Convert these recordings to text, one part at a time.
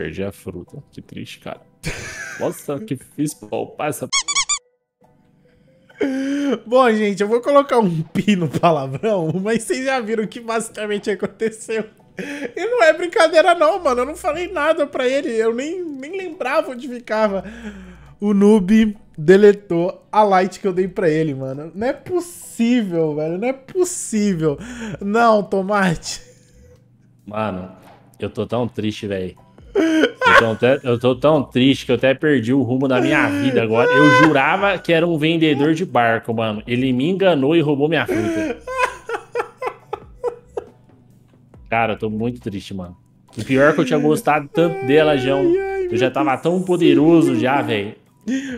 Perdi a fruta. Que triste, cara. Nossa, que fiz poupar essa. Bom, gente, eu vou colocar um pi no palavrão, mas vocês já viram o que basicamente aconteceu. E não é brincadeira não, mano. Eu não falei nada pra ele. Eu nem, nem lembrava onde ficava. O noob deletou a light que eu dei pra ele, mano. Não é possível, velho. Não é possível. Não, Tomate. Mano, eu tô tão triste, velho. Eu, eu tô tão triste que eu até perdi o rumo da minha vida agora. Eu jurava que era um vendedor de barco, mano. Ele me enganou e roubou minha fruta. Cara, eu tô muito triste, mano. O pior é que eu tinha gostado tanto dela, João. Eu já tava tão poderoso já, velho.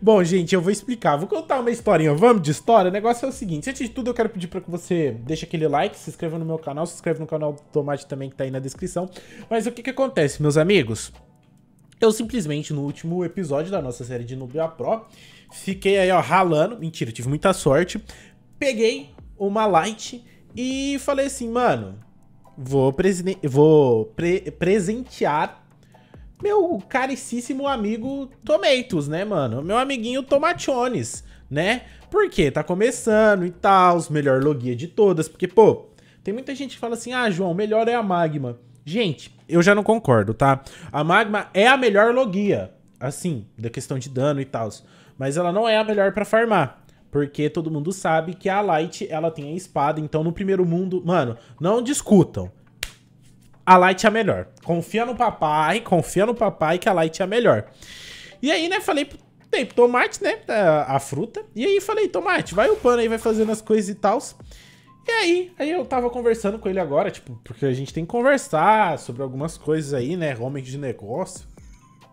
Bom, gente, eu vou explicar. Vou contar uma historinha. Vamos de história? O negócio é o seguinte. Antes de tudo, eu quero pedir para que você deixe aquele like, se inscreva no meu canal, se inscreva no canal do Tomate também, que tá aí na descrição. Mas o que que acontece, meus amigos? Eu simplesmente, no último episódio da nossa série de Nubia Pro, fiquei aí, ó, ralando. Mentira, tive muita sorte. Peguei uma light e falei assim, mano, vou, vou pre presentear meu caricíssimo amigo Tomatoes, né, mano? Meu amiguinho Tomationes, né? Porque tá começando e tal, melhor logia de todas. Porque, pô, tem muita gente que fala assim: ah, João, melhor é a Magma. Gente, eu já não concordo, tá? A Magma é a melhor logia, assim, da questão de dano e tal. Mas ela não é a melhor para farmar. Porque todo mundo sabe que a Light, ela tem a espada. Então, no primeiro mundo... Mano, não discutam a Light é a melhor. Confia no papai, confia no papai que a Light é a melhor. E aí, né, falei, pro tomate, né, a, a, fruta. E aí falei, tomate, vai upando aí, vai fazendo as coisas e tal. E aí, aí eu tava conversando com ele agora, tipo, porque a gente tem que conversar sobre algumas coisas aí, né, homens de negócio.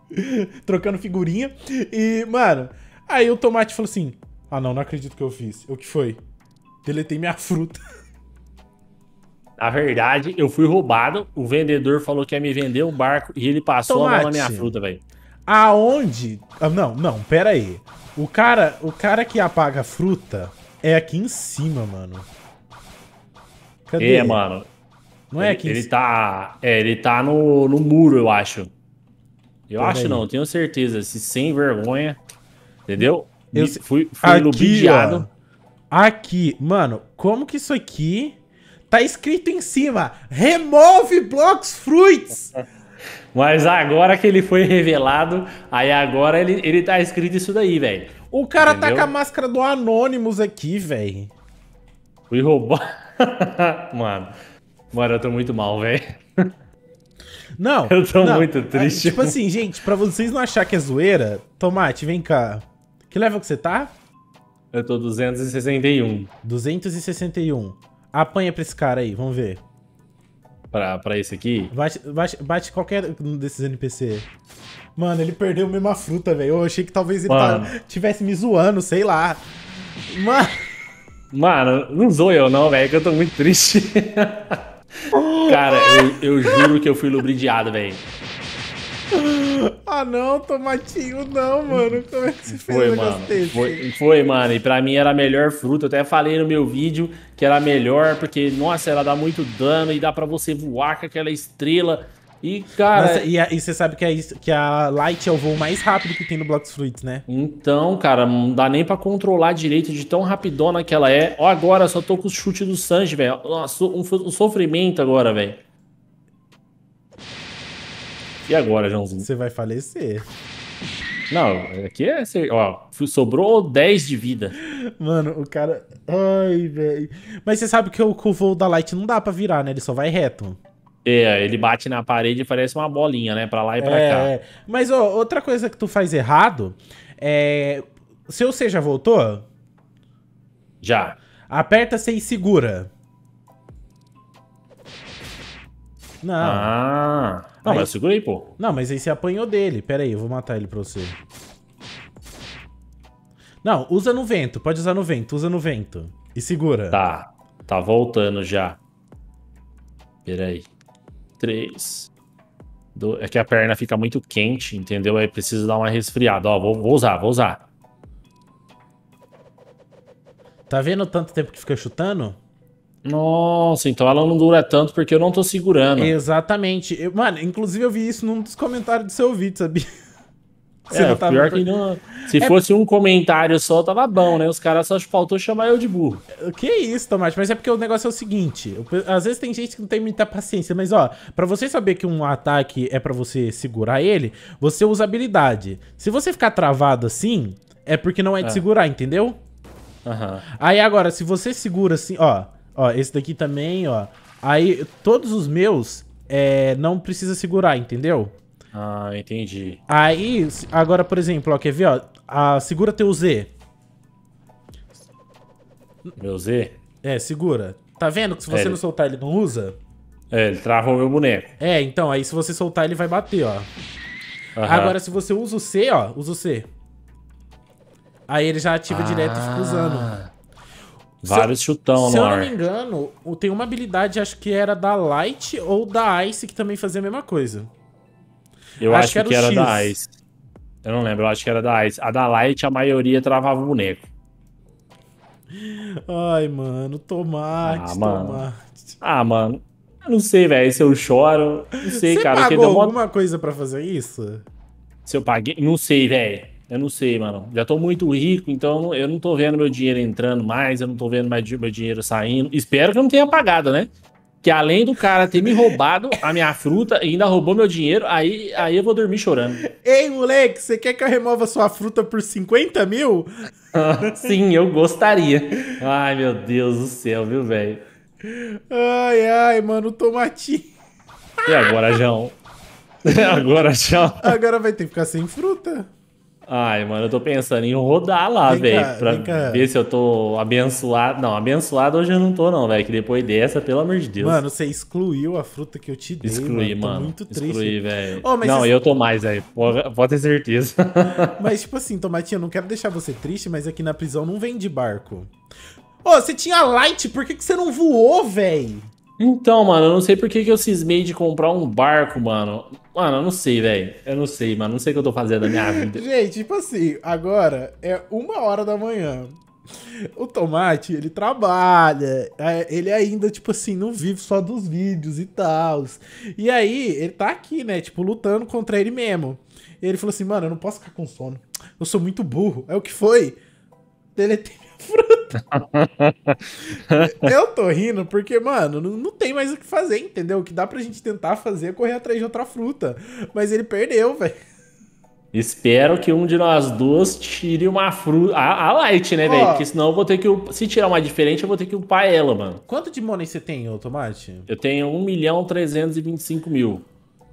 Trocando figurinha. E, mano, aí o tomate falou assim, ah não, não acredito que eu fiz. O que foi? Deletei minha fruta. Na verdade, eu fui roubado. O vendedor falou que ia me vender um barco e ele passou Tomate. a mão na minha fruta, velho. Aonde? Ah, não, não, pera aí. O cara, o cara que apaga a fruta é aqui em cima, mano. Cadê? É, mano. Não é aqui ele, em cima? Ele tá, é, ele tá no, no muro, eu acho. Eu pera acho aí. não, tenho certeza. Se sem vergonha, entendeu? Eu fui, fui aqui, lubidiado. Aqui, mano, como que isso aqui Tá escrito em cima: Remove blocks fruits. Mas agora que ele foi revelado, aí agora ele, ele tá escrito isso daí, velho. O cara Entendeu? tá com a máscara do Anonymous aqui, velho. Fui roubar. mano. Mano, eu tô muito mal, velho. Não. Eu tô não. muito triste. tipo assim, gente, pra vocês não acharem que é zoeira, Tomate, vem cá. Que level que você tá? Eu tô 261. 261. Apanha pra esse cara aí, vamos ver. Pra, pra esse aqui? Bate, bate, bate qualquer um desses NPC. Mano, ele perdeu a fruta, velho. Eu achei que talvez ele tá, tivesse me zoando, sei lá. Mano. Mano, não zoou eu não, velho, que eu tô muito triste. Cara, eu, eu juro que eu fui lubridiado, velho. Ah não, tomatinho não, mano. Como é que você foi, fez mano. Foi, foi, mano. E pra mim era a melhor fruta. Eu até falei no meu vídeo que era a melhor, porque, nossa, ela dá muito dano e dá pra você voar com aquela estrela. E, cara. Nossa, e, e, você sabe que a, que a Light é o voo mais rápido que tem no Blocks Fruits, né? Então, cara, não dá nem pra controlar direito de tão rapidona que ela é. Ó, agora só tô com o chute do Sanji, velho. Um, um sofrimento agora, velho. E agora, Joãozinho? Você vai falecer. Não, aqui é. Ó, sobrou 10 de vida. Mano, o cara. Ai, velho. Mas você sabe que o, que o voo da Light não dá pra virar, né? Ele só vai reto. É, ele bate na parede e parece uma bolinha, né? Pra lá e pra é, cá. É. Mas, ó, outra coisa que tu faz errado é. Seu C já voltou? Já. Aperta C e segura. Não. Ah. Não, aí... mas eu segurei, pô. Não, mas aí você apanhou dele. Pera aí, eu vou matar ele pra você. Não, usa no vento. Pode usar no vento. Usa no vento. E segura. Tá. Tá voltando já. Pera aí. Três. Do... É que a perna fica muito quente, entendeu? Aí precisa dar uma resfriada. Ó, vou, vou usar, vou usar. Tá vendo tanto tempo que fica chutando? Nossa, então ela não dura tanto porque eu não tô segurando. Exatamente. Eu, mano, inclusive eu vi isso num dos comentários do seu vídeo, sabia? Você é, pior que não. Se é... fosse um comentário só, tava bom, né? Os caras só faltou chamar eu de burro. Que isso, Tomate? Mas é porque o negócio é o seguinte: às vezes tem gente que não tem muita paciência, mas ó, para você saber que um ataque é para você segurar ele, você usa habilidade. Se você ficar travado assim, é porque não é de é. segurar, entendeu? Uhum. Aí agora, se você segura assim, ó, ó, esse daqui também, ó. Aí todos os meus é, não precisa segurar, entendeu? Ah, entendi. Aí, agora, por exemplo, ó, quer ver, ó? A, segura teu Z. Meu Z? É, segura. Tá vendo que se você é, não soltar ele não usa? É, ele trava o meu boneco. É, então, aí se você soltar ele vai bater, ó. Uhum. Agora, se você usa o C, ó, usa o C. Aí ele já ativa ah. direto e fica usando. Vários se chutão Se eu não me engano, tem uma habilidade, acho que era da Light ou da Ice, que também fazia a mesma coisa. Eu acho, acho que era, que era da Ice. Eu não lembro, eu acho que era da Ice. A da Light, a maioria travava o boneco. Ai, mano, tomate, ah, mano. tomate. Ah, mano. Eu não sei, velho, se eu choro. Não sei, Você cara. Você pagou alguma coisa pra fazer isso? Se eu paguei? Não sei, velho. Eu não sei, mano. Já tô muito rico, então eu não tô vendo meu dinheiro entrando mais, eu não tô vendo mais meu dinheiro saindo. Espero que eu não tenha pagado, né? Que além do cara ter me roubado a minha fruta e ainda roubou meu dinheiro, aí, aí eu vou dormir chorando. Ei, moleque, você quer que eu remova sua fruta por 50 mil? Sim, eu gostaria. Ai, meu Deus do céu, viu, velho? Ai, ai, mano, tomatinho. E agora, João? agora, João? Agora vai ter que ficar sem fruta. Ai, mano, eu tô pensando em rodar lá, velho, pra ver se eu tô abençoado. Não, abençoado hoje eu não tô, não, velho, que depois dessa, pelo amor de Deus. Mano, você excluiu a fruta que eu te dei, Excluí, mano. mano. muito triste. Excluí, velho. Oh, não, eu tô mais, velho, pode ter certeza. mas, tipo assim, Tomatinho, eu não quero deixar você triste, mas aqui na prisão não vem de barco. Ô, oh, você tinha light, por que, que você não voou, velho? Então, mano, eu não sei por que, que eu cismei de comprar um barco, mano. Mano, eu não sei, velho. Eu não sei, mano. Não sei o que eu tô fazendo na minha vida. Gente, tipo assim, agora é uma hora da manhã. O Tomate, ele trabalha. É, ele ainda, tipo assim, não vive só dos vídeos e tal. E aí, ele tá aqui, né? Tipo, lutando contra ele mesmo. E ele falou assim, mano, eu não posso ficar com sono. Eu sou muito burro. É o que foi? Deletei fruta. eu tô rindo porque, mano, não, não, tem mais o que fazer, entendeu? O que dá pra gente tentar fazer é correr atrás de outra fruta. Mas ele perdeu, velho. Espero que um de nós duas tire uma fruta. A, a light, né, velho? Porque senão eu vou ter que. Se tirar uma diferente, eu vou ter que upar ela, mano. Quanto de money você tem, ô Tomate? Eu tenho 1 milhão 325 mil.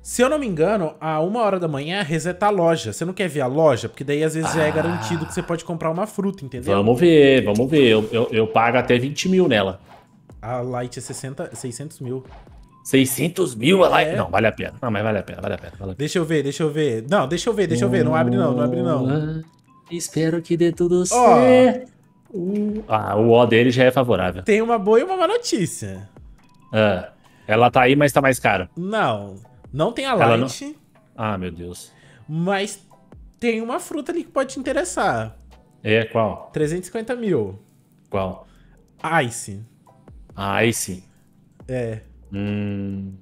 Se eu não me engano, a uma hora da manhã reseta a loja. Você não quer ver a loja? Porque daí às vezes ah. já é garantido que você pode comprar uma fruta, entendeu? Vamos ver, vamos ver. Eu, eu, eu pago até 20 mil nela. A Light é 60, 600 mil. 600 mil a Light? É. Não, vale a pena. Não, mas vale a pena, vale a pena. Vale a pena. Deixa eu ver, deixa eu ver. Não, deixa eu ver, deixa eu ver. Não abre não, não abre não. Espero que dê tudo certo. Oh. Ah, o O dele já é favorável. Tem uma boa e uma má notícia. Ah, ela tá aí, mas tá mais cara. Não, não tem a light. Não... Ah, meu Deus. Mas tem uma fruta ali que pode te interessar. É, qual? 350 mil. Qual? Ice. Ice? É. Hum...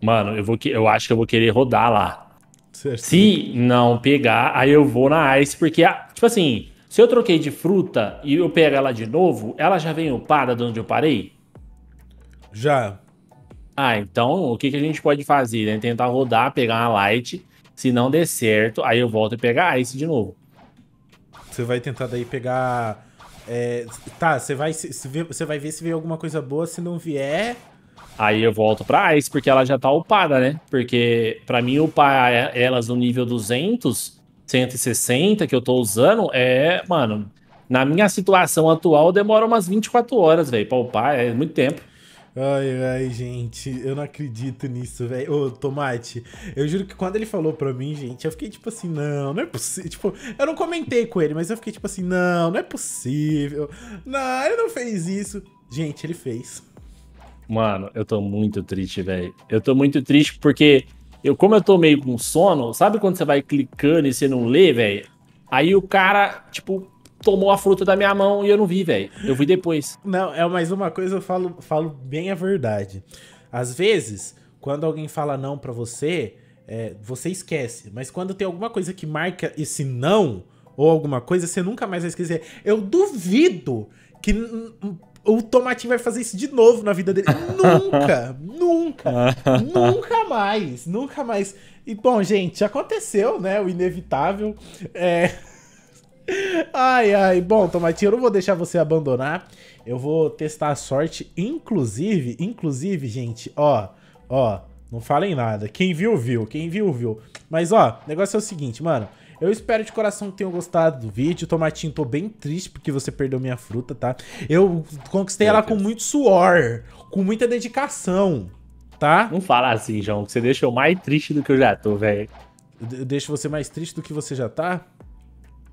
Mano, eu, vou, eu acho que eu vou querer rodar lá. Certo. Se não pegar, aí eu vou na Ice, porque, tipo assim, se eu troquei de fruta e eu pego ela de novo, ela já vem upada de onde eu parei? Já. Ah, então o que, que a gente pode fazer? Né? Tentar rodar, pegar uma light. Se não der certo, aí eu volto e pegar ice de novo. Você vai tentar daí pegar. É, tá, você vai, se, você vai ver se vem alguma coisa boa. Se não vier. Aí eu volto pra Ice, porque ela já tá upada, né? Porque pra mim upar elas no nível 200, 160 que eu tô usando é, mano, na minha situação atual demora umas 24 horas, velho, pra upar, é muito tempo. Ai, ai, gente, eu não acredito nisso, velho. Ô, Tomate, eu juro que quando ele falou pra mim, gente, eu fiquei tipo assim, não, não é possível. Tipo, eu não comentei com ele, mas eu fiquei tipo assim, não, não é possível. Não, ele não fez isso. Gente, ele fez. Mano, eu tô muito triste, velho. Eu tô muito triste porque, eu, como eu tô meio com sono, sabe quando você vai clicando e você não lê, velho? Aí o cara, tipo, tomou a fruta da minha mão e eu não vi, velho. Eu vi depois. Não, é mais uma coisa, eu falo, falo bem a verdade. Às vezes, quando alguém fala não para você, é, você esquece. Mas quando tem alguma coisa que marca esse não, ou alguma coisa, você nunca mais vai esquecer. Eu duvido que o Tomatinho vai fazer isso de novo na vida dele. nunca, nunca, nunca mais, nunca mais. E bom, gente, aconteceu, né? O inevitável. É. Ai, ai. Bom, Tomatinho, eu não vou deixar você abandonar. Eu vou testar a sorte. Inclusive, inclusive, gente, ó, ó, não falem nada. Quem viu, viu. Quem viu, viu. Mas, ó, o negócio é o seguinte, mano. Eu espero de coração que tenham gostado do vídeo. Tomatinho, tô bem triste porque você perdeu minha fruta, tá? Eu conquistei Meu ela Deus. com muito suor, com muita dedicação, tá? Não fala assim, João, que você deixa eu mais triste do que eu já tô, velho. Eu deixo você mais triste do que você já tá?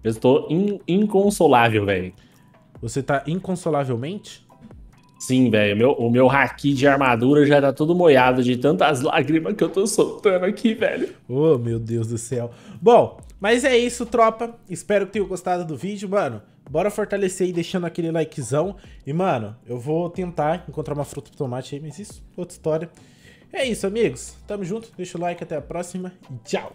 Eu estou in inconsolável, velho. Você tá inconsolavelmente? Sim, velho. O meu haki de armadura já tá todo moiado de tantas lágrimas que eu tô soltando aqui, velho. Oh, meu Deus do céu. Bom, mas é isso, tropa. Espero que tenham gostado do vídeo, mano. Bora fortalecer aí deixando aquele likezão. E, mano, eu vou tentar encontrar uma fruta de tomate aí, mas isso, outra história. É isso, amigos. Tamo junto. Deixa o like, até a próxima e tchau.